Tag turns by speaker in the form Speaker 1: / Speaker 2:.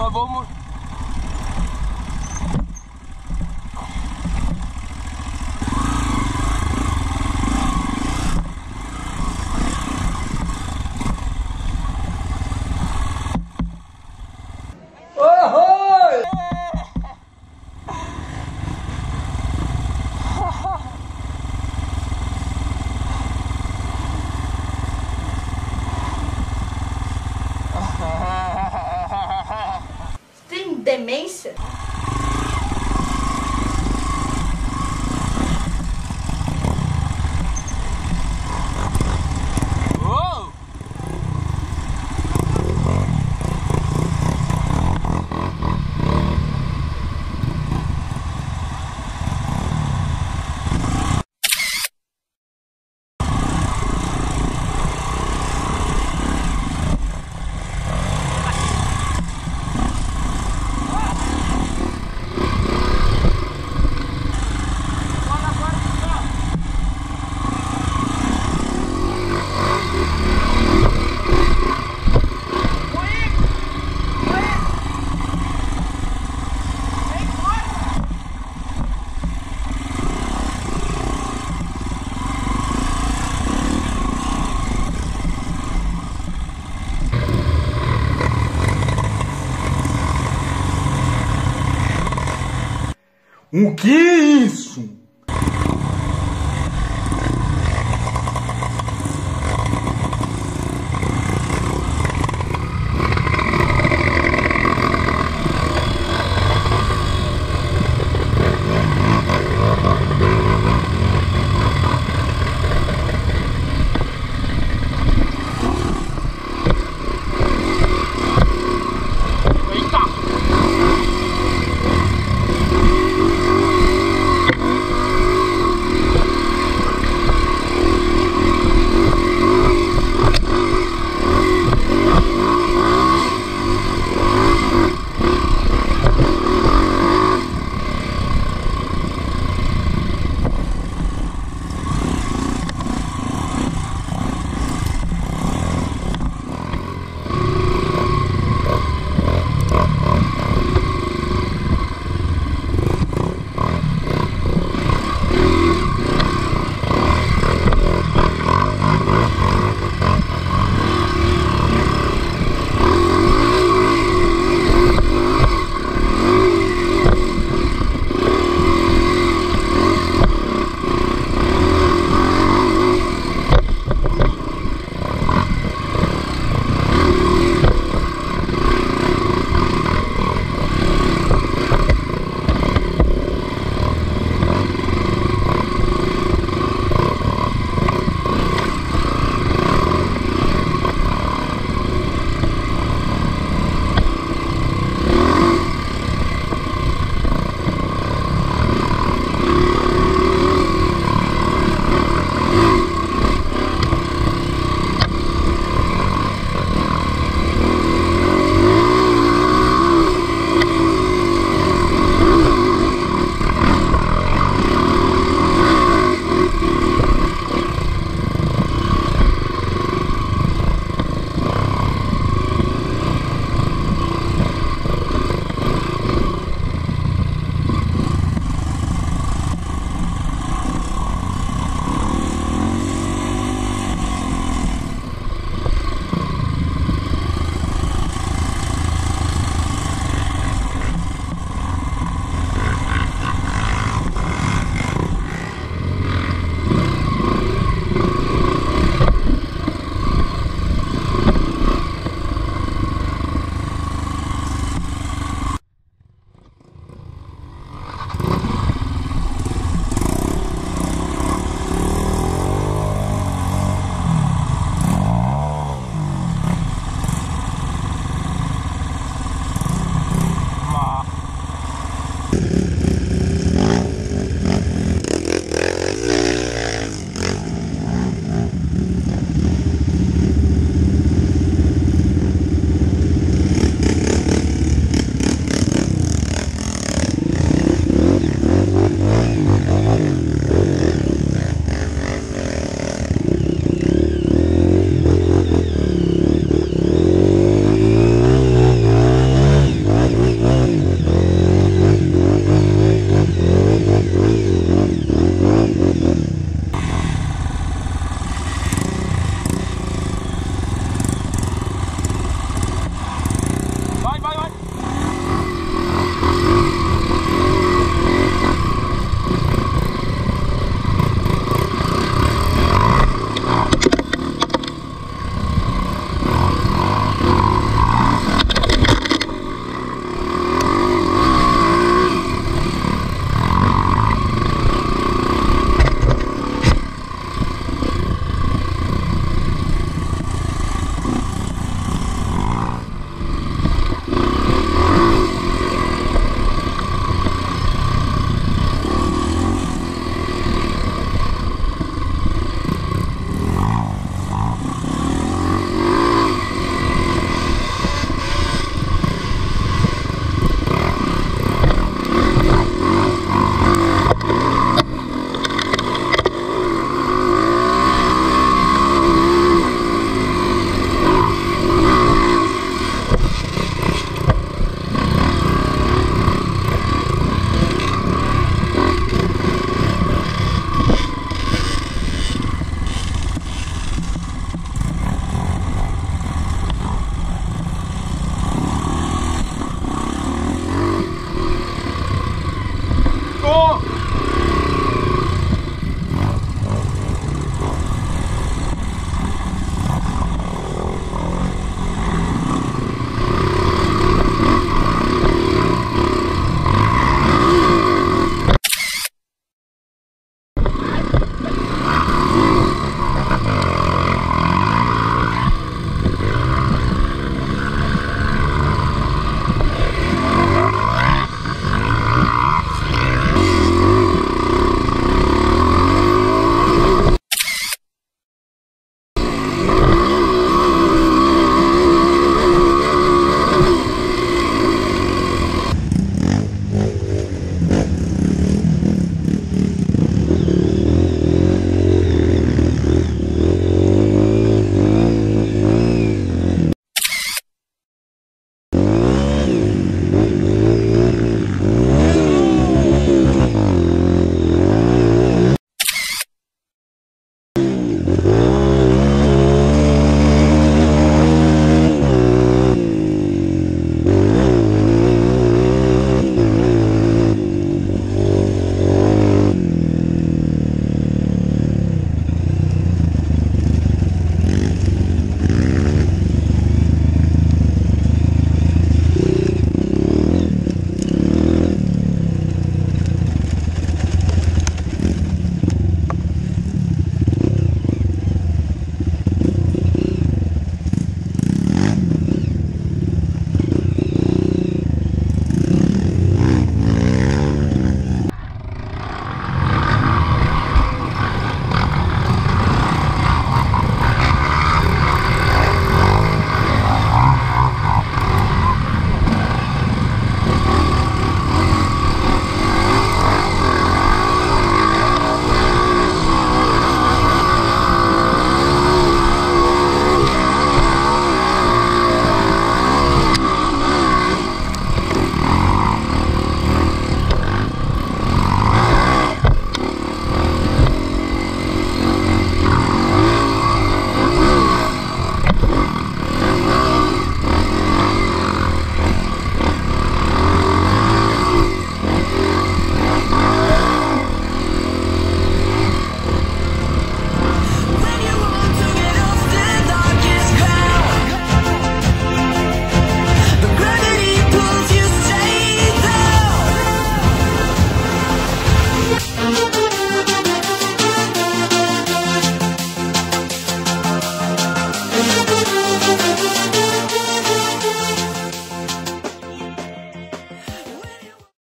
Speaker 1: Mas vamos.
Speaker 2: Demência?
Speaker 3: O que é isso?